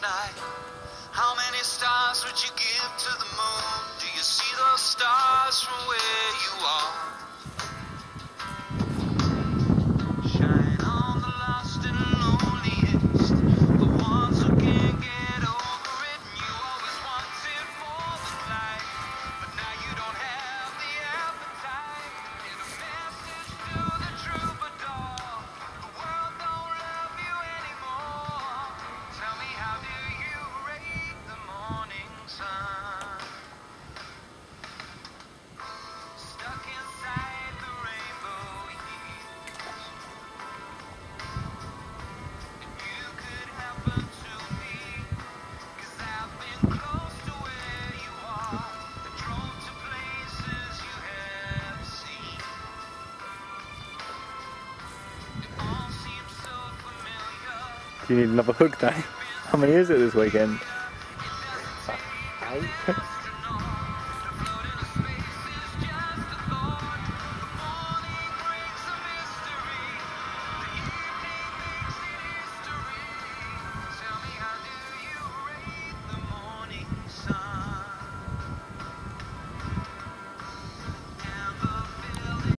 last night. How many stars would you give Do you need another hook day? How many is it this weekend? Eight.